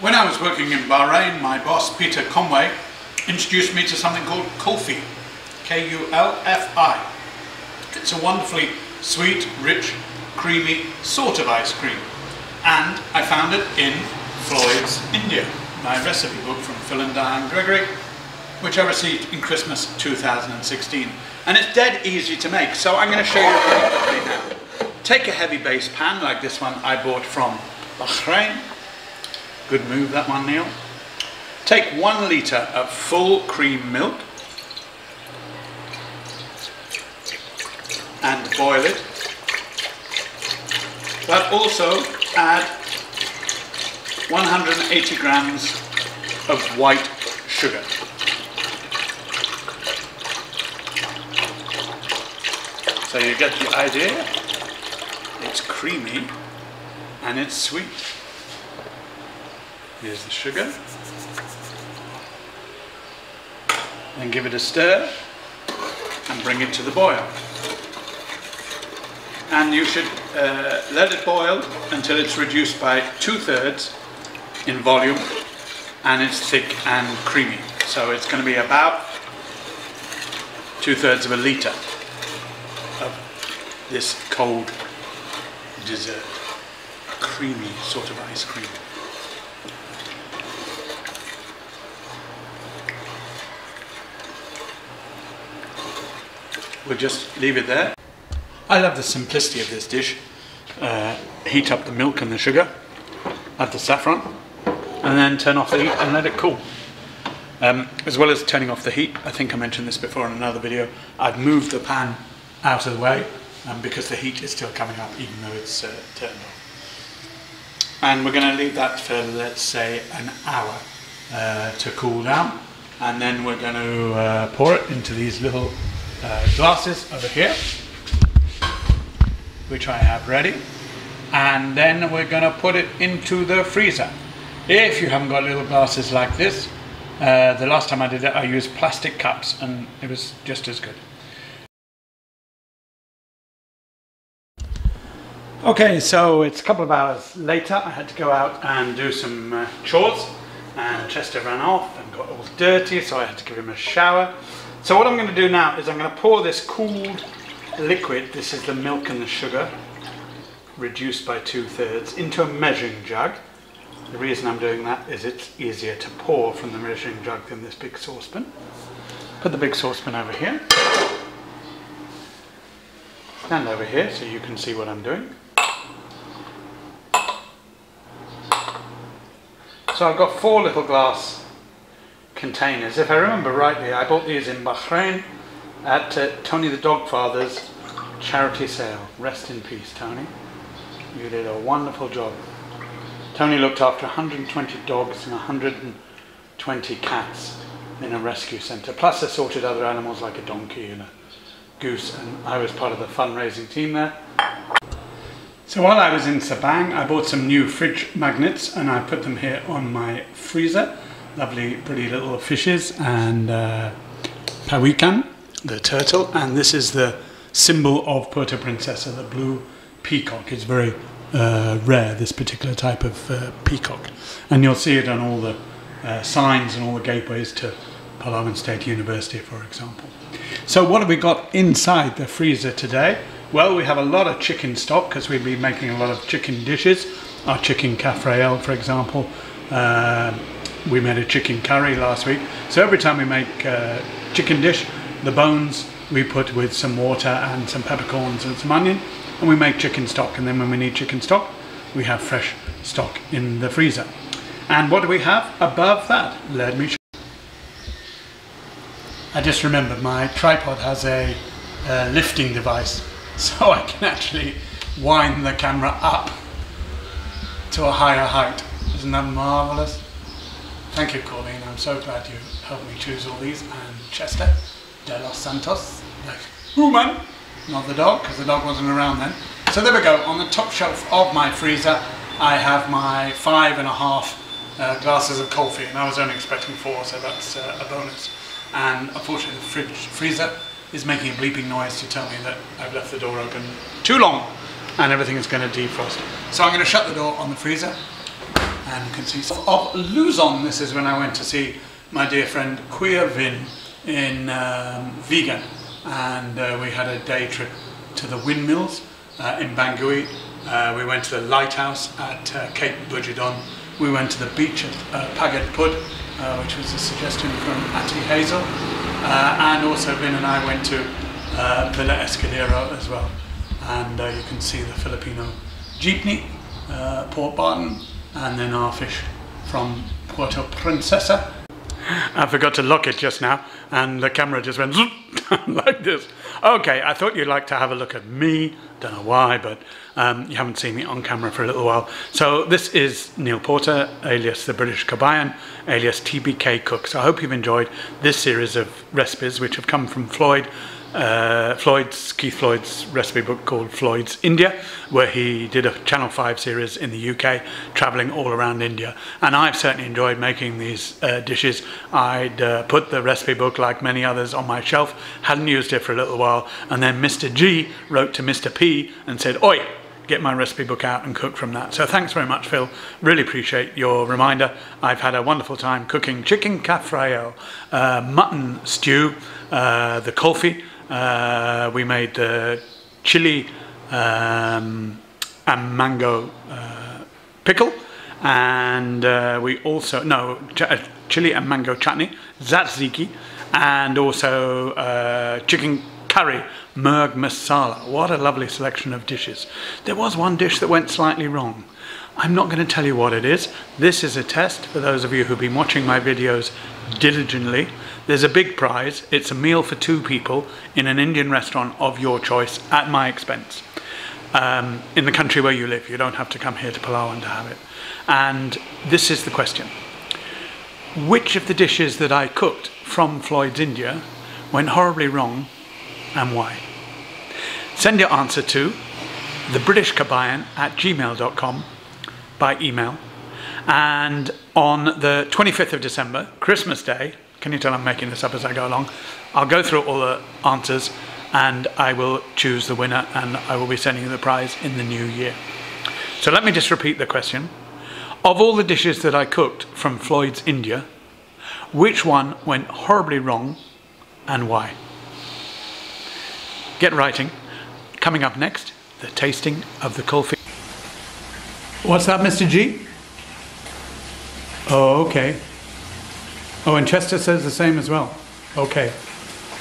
When I was working in Bahrain, my boss Peter Conway introduced me to something called Kulfi, K-U-L-F-I. It's a wonderfully sweet, rich, creamy sort of ice cream. And I found it in Floyd's India, my recipe book from Phil and Diane Gregory, which I received in Christmas 2016. And it's dead easy to make, so I'm going to show you how to now. Take a heavy base pan like this one I bought from Bahrain. Good move that one, Neil. Take one litre of full cream milk and boil it. But also add 180 grams of white sugar. So you get the idea. It's creamy and it's sweet. Here's the sugar. Then give it a stir and bring it to the boil. And you should uh, let it boil until it's reduced by two thirds in volume and it's thick and creamy. So it's going to be about two thirds of a litre of this cold dessert. Creamy sort of ice cream. We'll just leave it there. I love the simplicity of this dish. Uh, heat up the milk and the sugar, add the saffron, and then turn off the heat and let it cool. Um, as well as turning off the heat, I think I mentioned this before in another video, I've moved the pan out of the way um, because the heat is still coming up even though it's uh, turned off. And we're going to leave that for let's say an hour uh, to cool down and then we're going to uh, pour it into these little uh, glasses over here which I have ready. And then we're to put it into the freezer. If you haven't got little glasses like this uh, the last time I did it I used plastic cups and it was just as good. Okay so it's a couple of hours later. I had to go out and do some uh, chores and Chester ran off and got all dirty so I had to give him a shower so what I'm going to do now is I'm going to pour this cooled liquid, this is the milk and the sugar, reduced by two thirds, into a measuring jug. The reason I'm doing that is it's easier to pour from the measuring jug than this big saucepan. Put the big saucepan over here. Stand over here so you can see what I'm doing. So I've got four little glass containers. If I remember rightly, I bought these in Bahrain at uh, Tony the Dogfather's charity sale. Rest in peace, Tony. You did a wonderful job. Tony looked after 120 dogs and 120 cats in a rescue centre, plus assorted other animals like a donkey and a goose, and I was part of the fundraising team there. So while I was in Sabang, I bought some new fridge magnets and I put them here on my freezer lovely pretty little fishes and uh, pawikan, the turtle, and this is the symbol of Puerto Princesa, the blue peacock. It's very uh, rare, this particular type of uh, peacock. And you'll see it on all the uh, signs and all the gateways to Palawan State University, for example. So what have we got inside the freezer today? Well, we have a lot of chicken stock because we've been making a lot of chicken dishes. Our chicken cafreal, for example, uh, we made a chicken curry last week. So every time we make a chicken dish, the bones we put with some water and some peppercorns and some onion, and we make chicken stock. And then when we need chicken stock, we have fresh stock in the freezer. And what do we have above that? Let me show I just remembered my tripod has a, a lifting device, so I can actually wind the camera up to a higher height. Isn't that marvelous? Thank you, Colleen. I'm so glad you helped me choose all these. And Chester de los Santos, like human, not the dog, because the dog wasn't around then. So there we go. On the top shelf of my freezer, I have my five and a half uh, glasses of kulfi, and I was only expecting four, so that's uh, a bonus. And unfortunately, the fridge freezer is making a bleeping noise to tell me that I've left the door open too long, and everything is going to defrost. So I'm going to shut the door on the freezer and you can see of Luzon. This is when I went to see my dear friend Queer Vin in um, Vigan, and uh, we had a day trip to the windmills uh, in Bangui. Uh, we went to the lighthouse at uh, Cape Bojeador. We went to the beach at uh, Pud, uh, which was a suggestion from Ati Hazel. Uh, and also Vin and I went to Villa Escudero as well. And you can see the Filipino jeepney, Port Barton, and then our fish from Puerto Princesa. I forgot to lock it just now, and the camera just went like this. Okay, I thought you'd like to have a look at me. Don't know why, but um, you haven't seen me on camera for a little while. So this is Neil Porter, alias the British Kabayan, alias TBK Cook. So I hope you've enjoyed this series of recipes, which have come from Floyd uh, Floyd's Keith Floyd's recipe book called Floyd's India, where he did a Channel 5 series in the UK, traveling all around India. And I've certainly enjoyed making these uh, dishes. I'd uh, put the recipe book, like many others, on my shelf, hadn't used it for a little while, and then Mr. G wrote to Mr. P and said, Oi, get my recipe book out and cook from that. So thanks very much, Phil. Really appreciate your reminder. I've had a wonderful time cooking chicken cafrayo, uh, mutton stew, uh, the kulfi, uh, we made uh, chili um, and mango uh, pickle, and uh, we also no ch- uh, chili and mango chutney, tzatziki, and also uh, chicken curry murgh masala. What a lovely selection of dishes. There was one dish that went slightly wrong. I'm not going to tell you what it is. This is a test for those of you who've been watching my videos diligently. There's a big prize. It's a meal for two people in an Indian restaurant of your choice at my expense. Um, in the country where you live, you don't have to come here to Palawan to have it. And this is the question Which of the dishes that I cooked from Floyd's India went horribly wrong and why? Send your answer to thebritishkabayan at gmail.com by email. And on the 25th of December, Christmas Day, can you tell I'm making this up as I go along? I'll go through all the answers and I will choose the winner and I will be sending you the prize in the new year. So let me just repeat the question. Of all the dishes that I cooked from Floyd's India, which one went horribly wrong and why? Get writing. Coming up next, the tasting of the kulfi. What's that, Mr. G? Oh, okay. Oh, and Chester says the same as well. Okay.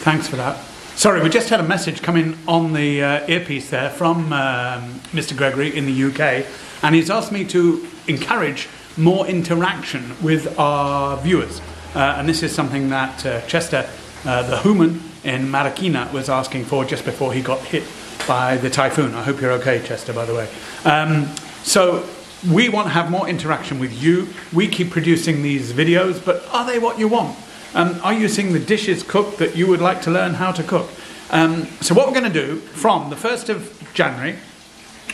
Thanks for that. Sorry, we just had a message come in on the uh, earpiece there from um, Mr. Gregory in the UK, and he's asked me to encourage more interaction with our viewers. Uh, and this is something that uh, Chester, uh, the human in Marikina, was asking for just before he got hit by the typhoon. I hope you're okay, Chester, by the way. Um, so we want to have more interaction with you. We keep producing these videos, but are they what you want? Um, are you seeing the dishes cooked that you would like to learn how to cook? Um, so, what we're going to do from the 1st of January,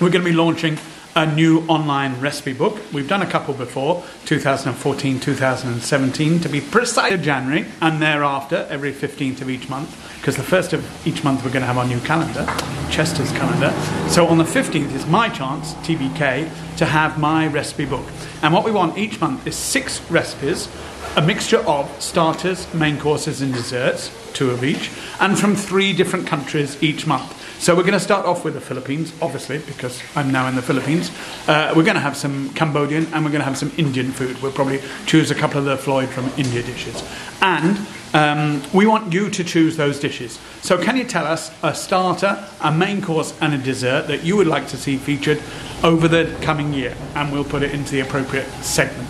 we're going to be launching a new online recipe book. We've done a couple before, 2014, 2017, to be precise, January, and thereafter, every 15th of each month, because the first of each month we're going to have our new calendar, Chester's calendar. So on the 15th is my chance, TBK, to have my recipe book. And what we want each month is six recipes, a mixture of starters, main courses, and desserts, two of each, and from three different countries each month. So we're going to start off with the Philippines, obviously, because I'm now in the Philippines. Uh, we're going to have some Cambodian and we're going to have some Indian food. We'll probably choose a couple of the Floyd from India dishes. And um, we want you to choose those dishes. So can you tell us a starter, a main course, and a dessert that you would like to see featured over the coming year? And we'll put it into the appropriate segment.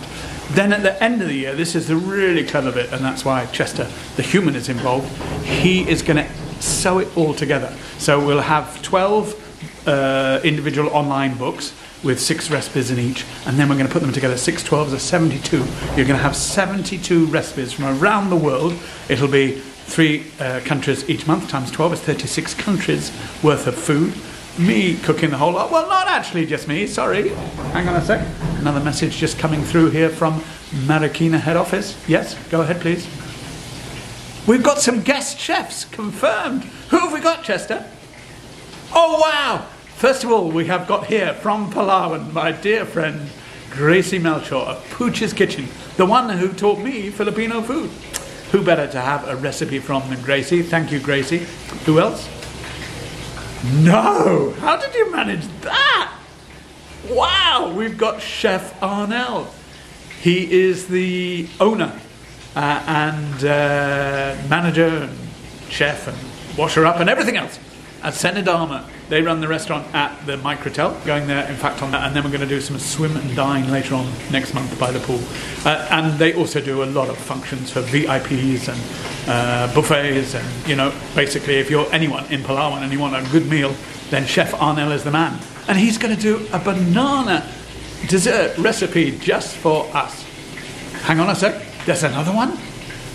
Then at the end of the year, this is the really clever bit, and that's why Chester, the human, is involved. He is going to sew it all together. So we'll have 12 uh, individual online books with six recipes in each, and then we're going to put them together. Six 12s are 72. You're going to have 72 recipes from around the world. It'll be three uh, countries each month, times 12 is 36 countries worth of food. Me cooking the whole lot. Well, not actually just me, sorry. Hang on a sec. Another message just coming through here from Marikina head office. Yes, go ahead, please. We've got some guest chefs confirmed. Who have we got, Chester? Oh, wow! First of all, we have got here from Palawan my dear friend Gracie Melchor of Pooch's Kitchen, the one who taught me Filipino food. Who better to have a recipe from than Gracie? Thank you, Gracie. Who else? No! How did you manage that? Wow! We've got Chef Arnell. He is the owner uh, and uh, manager and chef and washer up and everything else at Senadama. They run the restaurant at the Microtel, going there, in fact, on that, and then we're going to do some swim and dine later on next month by the pool. Uh, and they also do a lot of functions for VIPs and uh, buffets, and you know, basically, if you're anyone in Palawan and you want a good meal, then Chef Arnell is the man. And he's going to do a banana dessert recipe just for us. Hang on a sec, there's another one?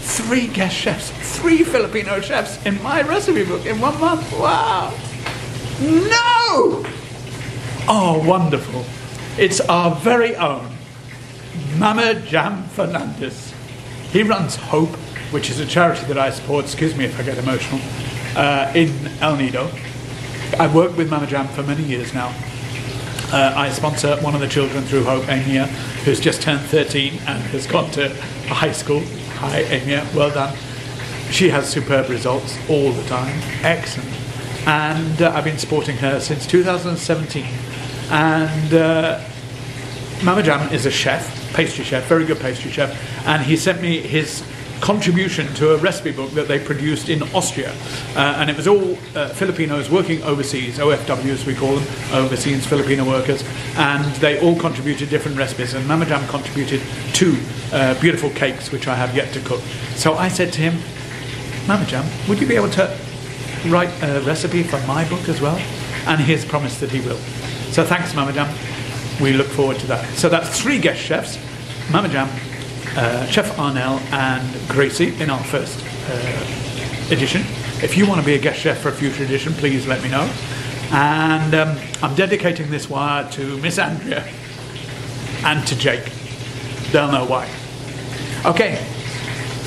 Three guest chefs, three Filipino chefs in my recipe book in one month. Wow! No! Oh, wonderful. It's our very own Mama Jam Fernandez. He runs Hope, which is a charity that I support, excuse me if I get emotional, uh, in El Nido. I've worked with Mama Jam for many years now. Uh, I sponsor one of the children through Hope, Amia, who's just turned 13 and has gone to high school. Hi, Amia, well done. She has superb results all the time, excellent. And uh, I've been supporting her since 2017. And uh, Mama Jam is a chef, pastry chef, very good pastry chef, and he sent me his contribution to a recipe book that they produced in Austria. Uh, and it was all uh, Filipinos working overseas, OFWs we call them, overseas Filipino workers, and they all contributed different recipes. And Mama Jam contributed two uh, beautiful cakes, which I have yet to cook. So I said to him, Mama Jam, would you be able to write a recipe for my book as well? And he has promised that he will. So thanks, Mama Jam. We look forward to that. So that's three guest chefs Mama Jam, uh, Chef Arnell, and Gracie in our first uh, edition. If you want to be a guest chef for a future edition, please let me know. And um, I'm dedicating this wire to Miss Andrea and to Jake. They'll know why. Okay,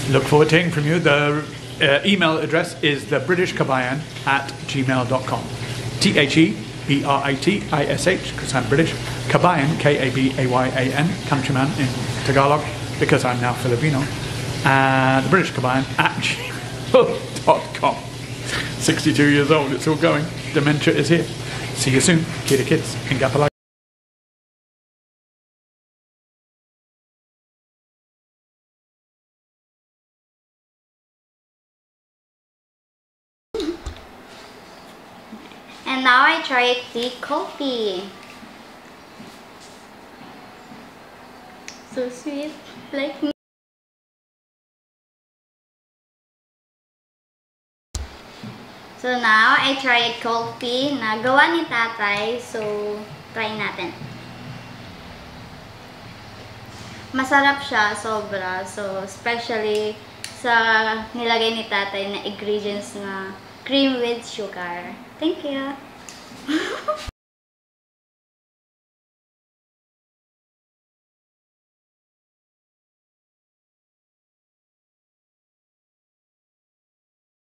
look forward to hearing from you. The uh, email address is the British Kabayan at gmail.com. T H E B R I T I S H, because I'm British. Kabayan, K A B A Y A N, countryman in Tagalog, because I'm now Filipino. And the British Combine at gmail.com. 62 years old, it's all going. Dementia is here. See you soon. Kita kids in Gapalai. And now I try the kulfi. So sweet, like me. So now I try coffee na gawa ni tatay. So try natin. Masarap siya, sobra. So especially sa nilagay ni tatay na ingredients na cream with sugar. Thank you.